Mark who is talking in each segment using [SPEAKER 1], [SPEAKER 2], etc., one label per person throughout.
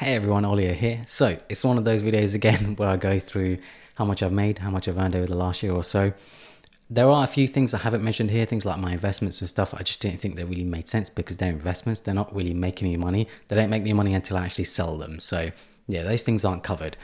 [SPEAKER 1] Hey everyone, Oliur here. So it's one of those videos again where I go through how much I've made, how much I've earned over the last year or so. There are a few things I haven't mentioned here, things like my investments and stuff. I just didn't think they really made sense because they're investments. They're not really making me money. They don't make me money until I actually sell them. So yeah, those things aren't covered.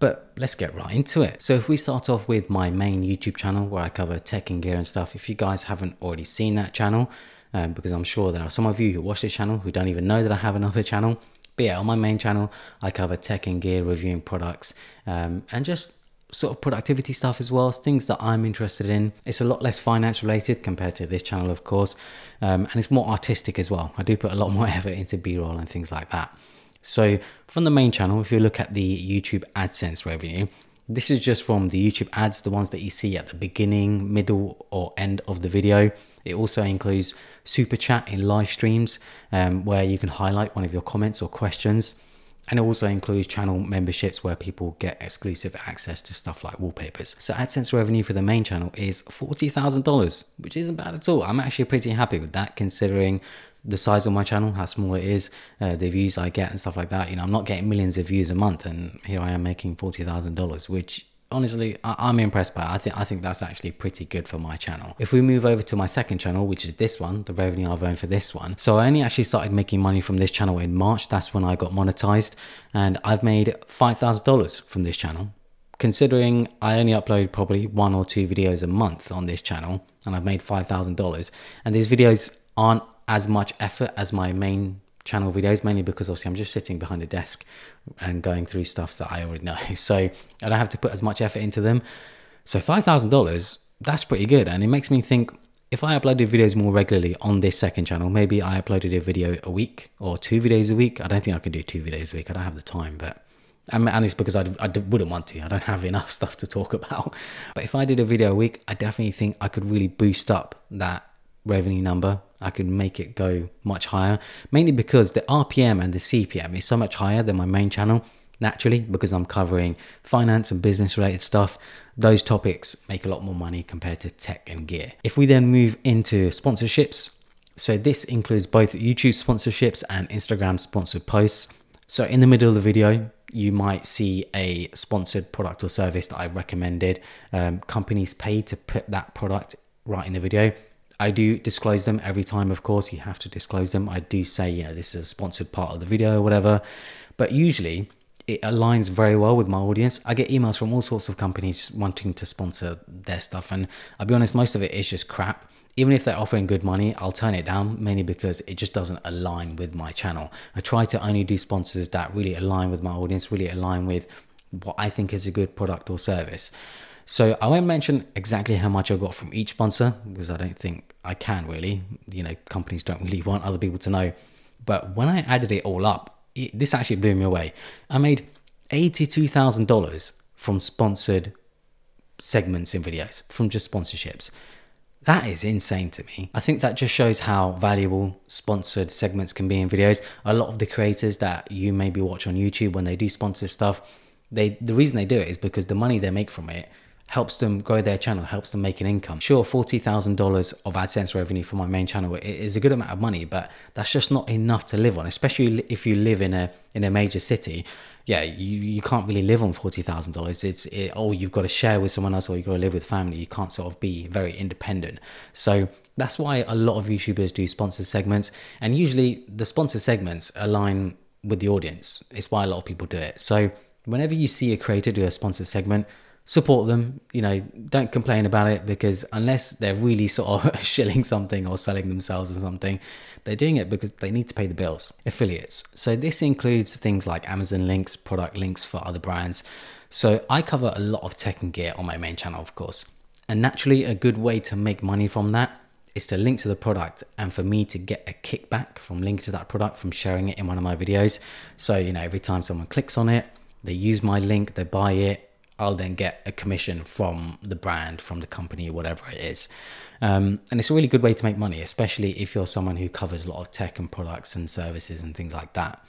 [SPEAKER 1] But let's get right into it. So if we start off with my main YouTube channel where I cover tech and gear and stuff, if you guys haven't already seen that channel, um, because I'm sure there are some of you who watch this channel who don't even know that I have another channel. But yeah, on my main channel, I cover tech and gear, reviewing products, um, and just sort of productivity stuff as well, things that I'm interested in. It's a lot less finance related compared to this channel, of course, um, and it's more artistic as well. I do put a lot more effort into B-roll and things like that. So from the main channel, if you look at the YouTube AdSense revenue, this is just from the YouTube ads, the ones that you see at the beginning, middle, or end of the video. It also includes super chat in live streams um, where you can highlight one of your comments or questions. And it also includes channel memberships where people get exclusive access to stuff like wallpapers. So AdSense revenue for the main channel is $40,000, which isn't bad at all. I'm actually pretty happy with that considering the size of my channel, how small it is, uh, the views I get and stuff like that. You know, I'm not getting millions of views a month and here I am making $40,000, which honestly I, am impressed by it. I think I think that's actually pretty good for my channel. If we move over to my second channel, which is this one, the revenue I've earned for this one. So I only actually started making money from this channel in March. That's when I got monetized and I've made $5,000 from this channel. Considering I only upload probably one or two videos a month on this channel and I've made $5,000 and these videos aren't as much effort as my main channel videos, mainly because obviously I'm just sitting behind a desk and going through stuff that I already know. So I don't have to put as much effort into them. So $5,000, that's pretty good. And it makes me think if I uploaded videos more regularly on this second channel, maybe I uploaded a video a week or two videos a week. I don't think I can do two videos a week. I don't have the time, but and it's because I, I wouldn't want to. I don't have enough stuff to talk about. But if I did a video a week, I definitely think I could really boost up that revenue number. I could make it go much higher, mainly because the RPM and the CPM is so much higher than my main channel. Naturally, because I'm covering finance and business related stuff, those topics make a lot more money compared to tech and gear. If we then move into sponsorships, so this includes both YouTube sponsorships and Instagram sponsored posts. So in the middle of the video, you might see a sponsored product or service that I've recommended. Um, companies pay to put that product right in the video. I do disclose them every time, of course, you have to disclose them. I do say, you know, this is a sponsored part of the video or whatever, but usually it aligns very well with my audience. I get emails from all sorts of companies wanting to sponsor their stuff, and I'll be honest, most of it is just crap. Even if they're offering good money, I'll turn it down mainly because it just doesn't align with my channel. I try to only do sponsors that really align with my audience, really align with what I think is a good product or service. So I won't mention exactly how much I got from each sponsor because I don't think I can really. You know, companies don't really want other people to know. But when I added it all up, it, this actually blew me away. I made $82,000 from sponsored segments in videos, from just sponsorships. That is insane to me. I think that just shows how valuable sponsored segments can be in videos. A lot of the creators that you maybe watch on YouTube when they do sponsor stuff, they the reason they do it is because the money they make from it helps them grow their channel, helps them make an income. Sure, $40,000 of AdSense revenue for my main channel is a good amount of money, but that's just not enough to live on, especially if you live in a in a major city. Yeah, you, you can't really live on $40,000. It's, it, oh, you've got to share with someone else or you've got to live with family. You can't sort of be very independent. So that's why a lot of YouTubers do sponsored segments. And usually the sponsored segments align with the audience. It's why a lot of people do it. So whenever you see a creator do a sponsored segment, support them. You know, don't complain about it because unless they're really sort of shilling something or selling themselves or something, they're doing it because they need to pay the bills. Affiliates. So this includes things like Amazon links, product links for other brands. So I cover a lot of tech and gear on my main channel, of course. And naturally, a good way to make money from that is to link to the product and for me to get a kickback from linking to that product from sharing it in one of my videos. So, you know, every time someone clicks on it, they use my link, they buy it, I'll then get a commission from the brand, from the company, whatever it is. Um, and it's a really good way to make money, especially if you're someone who covers a lot of tech and products and services and things like that.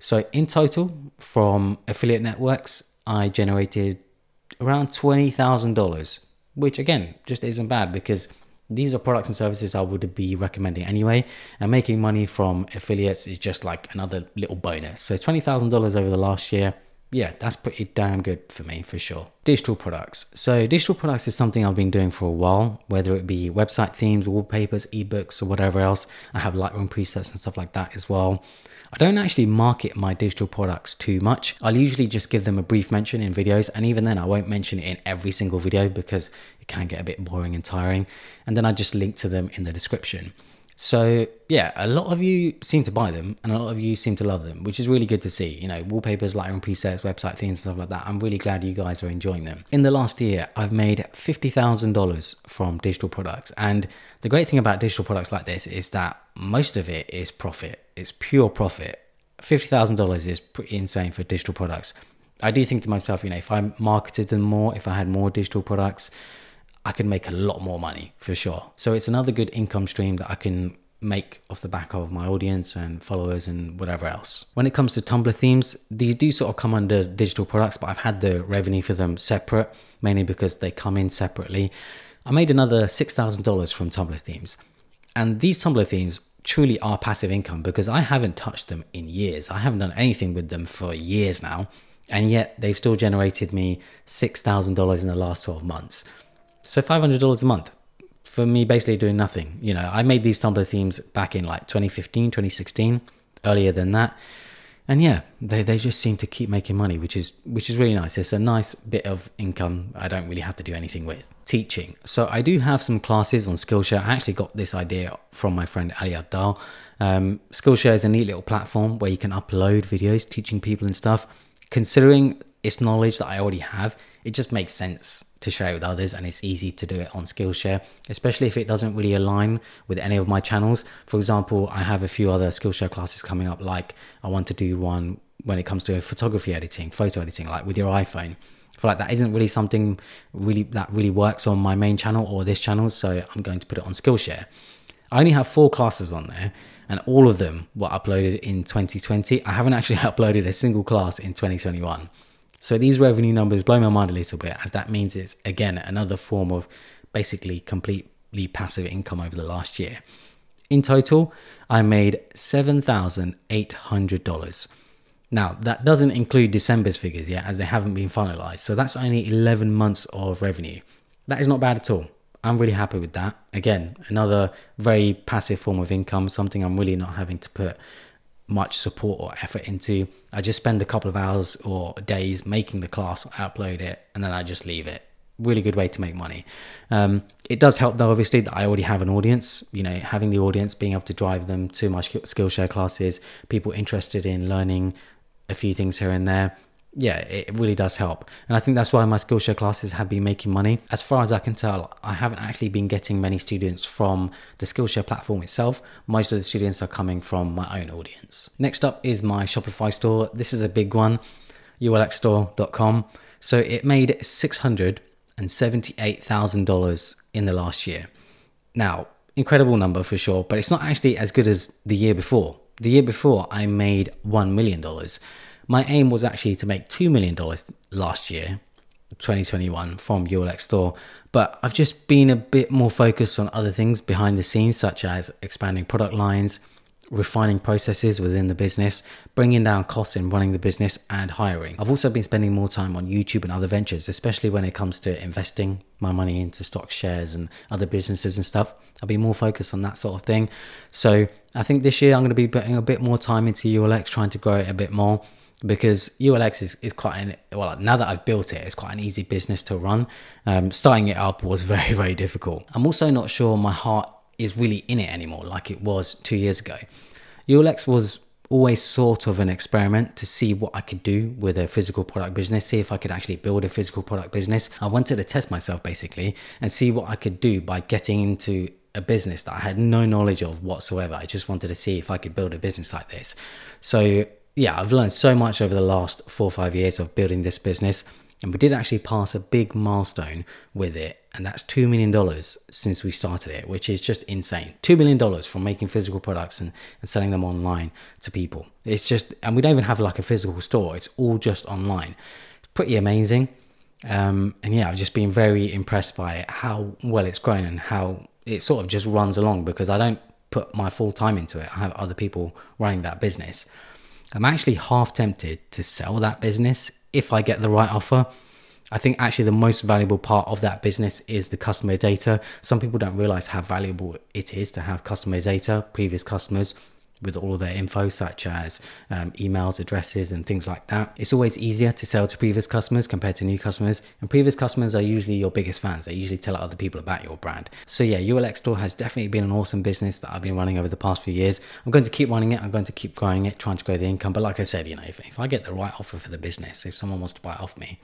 [SPEAKER 1] So, in total, from affiliate networks, I generated around $20,000, which again just isn't bad because these are products and services I would be recommending anyway. And making money from affiliates is just like another little bonus. So $20,000 over the last year, yeah, that's pretty damn good for me for sure. Digital products. So digital products is something I've been doing for a while, whether it be website themes, wallpapers, ebooks, or whatever else. I have Lightroom presets and stuff like that as well. I don't actually market my digital products too much. I'll usually just give them a brief mention in videos, and even then, I won't mention it in every single video because it can get a bit boring and tiring. And then I just link to them in the description. So yeah, a lot of you seem to buy them and a lot of you seem to love them, which is really good to see. You know, wallpapers, Lightroom presets, website themes, stuff like that. I'm really glad you guys are enjoying them. In the last year, I've made $50,000 from digital products. And the great thing about digital products like this is that most of it is profit. It's pure profit. $50,000 is pretty insane for digital products. I do think to myself, you know, if I marketed them more, if I had more digital products, I can make a lot more money for sure. So it's another good income stream that I can make off the back of my audience and followers and whatever else. When it comes to Tumblr themes, these do sort of come under digital products, but I've had the revenue for them separate, mainly because they come in separately. I made another $6,000 from Tumblr themes. And these Tumblr themes truly are passive income because I haven't touched them in years. I haven't done anything with them for years now. And yet they've still generated me $6,000 in the last 12 months. So $500 a month for me basically doing nothing. You know, I made these Tumblr themes back in like 2015, 2016, earlier than that. And yeah, they, they just seem to keep making money, which is which is really nice. It's a nice bit of income I don't really have to do anything with. Teaching. So I do have some classes on Skillshare. I actually got this idea from my friend Ali Abdaal. Um, Skillshare is a neat little platform where you can upload videos teaching people and stuff. Considering it's knowledge that I already have, it just makes sense to share it with others and it's easy to do it on Skillshare, especially if it doesn't really align with any of my channels. For example, I have a few other Skillshare classes coming up, like I want to do one when it comes to photography editing, photo editing, like with your iPhone. I feel like that isn't really something really that really works on my main channel or this channel, so I'm going to put it on Skillshare. I only have four classes on there and all of them were uploaded in 2020. I haven't actually uploaded a single class in 2021. So these revenue numbers blow my mind a little bit as that means it's again another form of basically completely passive income over the last year. In total, I made $7,800. Now, that doesn't include December's figures yet as they haven't been finalized. So that's only 11 months of revenue. That is not bad at all. I'm really happy with that. Again, another very passive form of income, something I'm really not having to put much support or effort into. I just spend a couple of hours or days making the class, I upload it, and then I just leave it. Really good way to make money. Um, it does help though, obviously, that I already have an audience. You know, having the audience, being able to drive them to my Skillshare classes, people interested in learning a few things here and there yeah, it really does help. And I think that's why my Skillshare classes have been making money. As far as I can tell, I haven't actually been getting many students from the Skillshare platform itself. Most of the students are coming from my own audience. Next up is my Shopify store. This is a big one, ulxstore.com. So it made $678,000 in the last year. Now, incredible number for sure, but it's not actually as good as the year before. The year before, I made $1 million. My aim was actually to make $2 million last year, 2021, from ULX Store, but I've just been a bit more focused on other things behind the scenes, such as expanding product lines, refining processes within the business, bringing down costs in running the business, and hiring. I've also been spending more time on YouTube and other ventures, especially when it comes to investing my money into stock shares and other businesses and stuff. I'll be more focused on that sort of thing. So I think this year I'm going to be putting a bit more time into ULX, trying to grow it a bit more because ULX is, is quite an well now that I've built it, it's quite an easy business to run. Um, starting it up was very very difficult. I'm also not sure my heart is really in it anymore like it was two years ago. ULX was always sort of an experiment to see what I could do with a physical product business, see if I could actually build a physical product business. I wanted to test myself basically and see what I could do by getting into a business that I had no knowledge of whatsoever. I just wanted to see if I could build a business like this. So yeah, I've learned so much over the last four or five years of building this business. And we did actually pass a big milestone with it, and that's $2 million since we started it, which is just insane. $2 million from making physical products and, and selling them online to people. It's just, and we don't even have like a physical store, it's all just online. It's pretty amazing. Um, and yeah, I've just been very impressed by it, how well it's grown and how it sort of just runs along because I don't put my full time into it. I have other people running that business. I'm actually half tempted to sell that business if I get the right offer. I think actually the most valuable part of that business is the customer data. Some people don't realize how valuable it is to have customer data, previous customers, with all their info, such as um, emails, addresses, and things like that. It's always easier to sell to previous customers compared to new customers. And previous customers are usually your biggest fans. They usually tell other people about your brand. So yeah, ULX Store has definitely been an awesome business that I've been running over the past few years. I'm going to keep running it. I'm going to keep growing it, trying to grow the income. But like I said, you know, if, if I get the right offer for the business, if someone wants to buy it off me,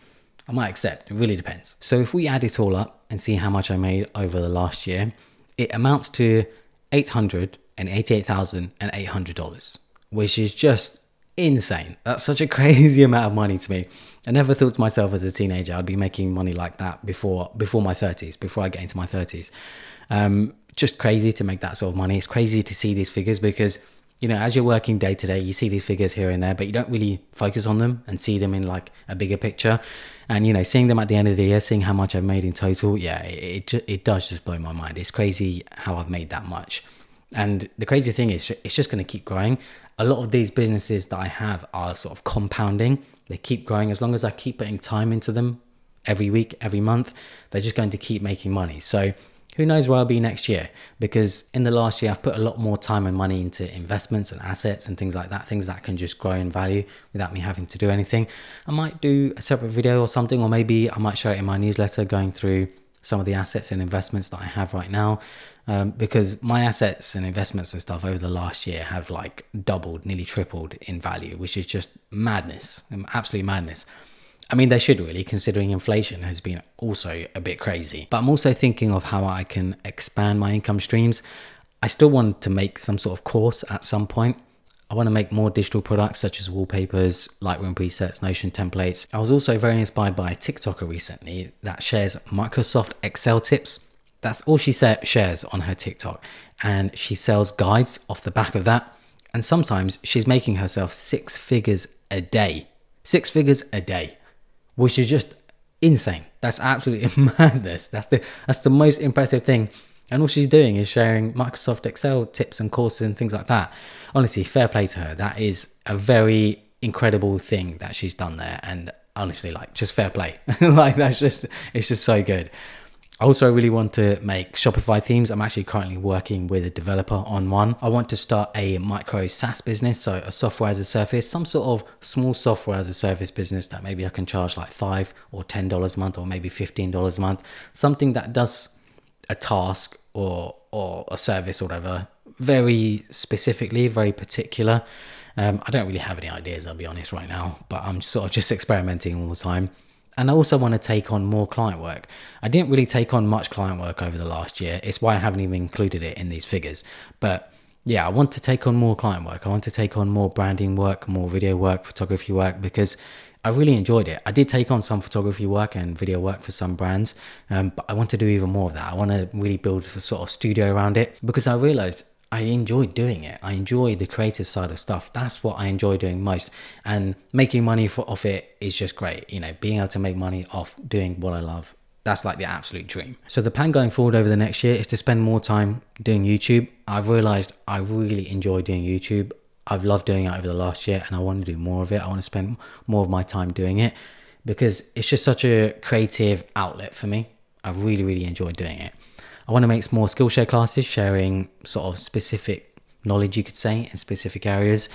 [SPEAKER 1] I might accept. It really depends. So if we add it all up and see how much I made over the last year, it amounts to 800 and $88,800, which is just insane. That's such a crazy amount of money to me. I never thought to myself as a teenager I'd be making money like that before before my 30s, before I get into my 30s. Um, just crazy to make that sort of money. It's crazy to see these figures because you know, as you're working day to day, you see these figures here and there, but you don't really focus on them and see them in like a bigger picture. And you know, seeing them at the end of the year, seeing how much I've made in total, yeah, it it, it does just blow my mind. It's crazy how I've made that much. And the crazy thing is, it's just going to keep growing. A lot of these businesses that I have are sort of compounding. They keep growing as long as I keep putting time into them every week, every month. They're just going to keep making money. So who knows where I'll be next year? Because in the last year, I've put a lot more time and money into investments and assets and things like that, things that can just grow in value without me having to do anything. I might do a separate video or something, or maybe I might share it in my newsletter going through some of the assets and investments that I have right now. Um, because my assets and investments and stuff over the last year have like doubled, nearly tripled in value, which is just madness, absolute madness. I mean, they should really, considering inflation has been also a bit crazy. But I'm also thinking of how I can expand my income streams. I still want to make some sort of course at some point. I want to make more digital products such as wallpapers, Lightroom presets, Notion templates. I was also very inspired by a TikToker recently that shares Microsoft Excel tips. That's all she shares on her TikTok. And she sells guides off the back of that. And sometimes she's making herself six figures a day. Six figures a day, which is just insane. That's absolutely madness. That's the that's the most impressive thing and all she's doing is sharing Microsoft Excel tips and courses and things like that. Honestly, fair play to her. That is a very incredible thing that she's done there. And honestly, like just fair play. like that's just it's just so good. I also really want to make Shopify themes. I'm actually currently working with a developer on one. I want to start a micro SaaS business, so a software as a service, some sort of small software as a service business that maybe I can charge like five or ten dollars a month, or maybe fifteen dollars a month. Something that does a task or or a service or whatever very specifically, very particular. Um, I don't really have any ideas, I'll be honest right now, but I'm sort of just experimenting all the time. And I also want to take on more client work. I didn't really take on much client work over the last year. It's why I haven't even included it in these figures. But yeah, I want to take on more client work. I want to take on more branding work, more video work, photography work, because I really enjoyed it. I did take on some photography work and video work for some brands, um, but I want to do even more of that. I want to really build a sort of studio around it because I realized I enjoy doing it. I enjoy the creative side of stuff. That's what I enjoy doing most. And making money for, off it is just great. You know, being able to make money off doing what I love. That's like the absolute dream. So the plan going forward over the next year is to spend more time doing YouTube. I've realized I really enjoy doing YouTube. I've loved doing it over the last year and I want to do more of it. I want to spend more of my time doing it because it's just such a creative outlet for me. I really, really enjoy doing it. I want to make more Skillshare classes, sharing sort of specific knowledge, you could say, in specific areas.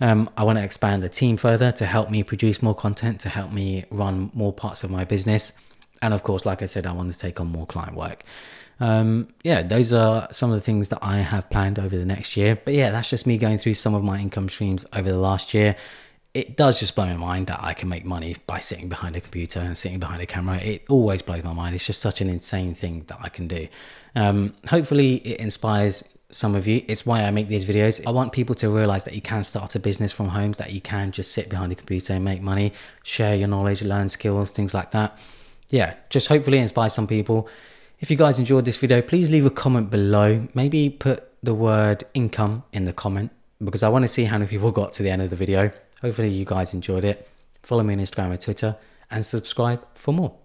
[SPEAKER 1] Um, I want to expand the team further to help me produce more content, to help me run more parts of my business. And of course, like I said, I want to take on more client work um, yeah, those are some of the things that I have planned over the next year. But yeah, that's just me going through some of my income streams over the last year. It does just blow my mind that I can make money by sitting behind a computer and sitting behind a camera. It always blows my mind. It's just such an insane thing that I can do. Um, hopefully, it inspires some of you. It's why I make these videos. I want people to realize that you can start a business from home, that you can just sit behind a computer and make money, share your knowledge, learn skills, things like that. Yeah, just hopefully inspire some people. If you guys enjoyed this video, please leave a comment below. Maybe put the word income in the comment because I want to see how many people got to the end of the video. Hopefully you guys enjoyed it. Follow me on Instagram and Twitter and subscribe for more.